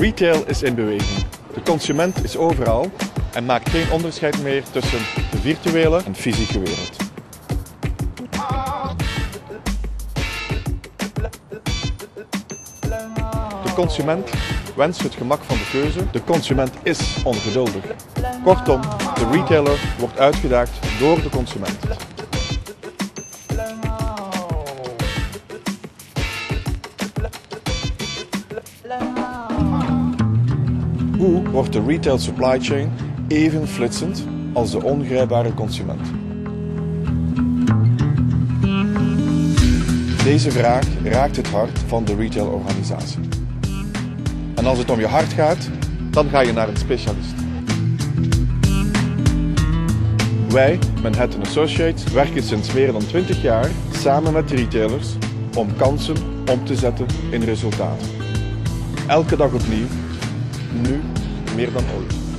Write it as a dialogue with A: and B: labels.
A: Retail is in beweging. De consument is overal en maakt geen onderscheid meer tussen de virtuele en fysieke wereld. De consument wenst het gemak van de keuze. De consument is ongeduldig. Kortom, de retailer wordt uitgedaagd door de consument. Hoe wordt de retail supply chain even flitsend als de ongrijpbare consument? Deze vraag raakt het hart van de retailorganisatie. En als het om je hart gaat, dan ga je naar een specialist. Wij, Manhattan Associates, werken sinds meer dan 20 jaar samen met retailers om kansen om te zetten in resultaten. Elke dag opnieuw, nu meer dan ooit.